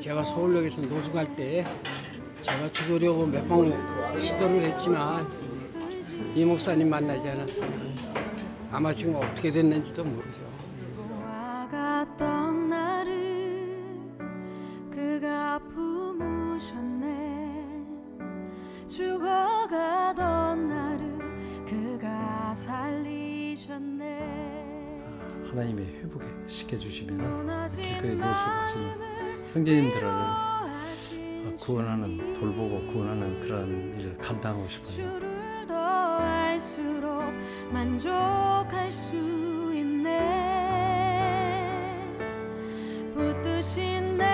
제가 서울역에서 노숙 할 때 제가 죽으려고 몇 번 시도를 했지만 이 목사님 만나지 않았어요. 아마 지금 어떻게 됐는지도 모르죠. 죽어가던 나를 그가 살리셨네 하나님의 회복에 시켜 주시면 길거리 노숙하시는 형제님들을 어, 구원하는 돌보고 구원하는 그런 일을 감당하고 싶어요. 만족할 수 있네 붙드신 내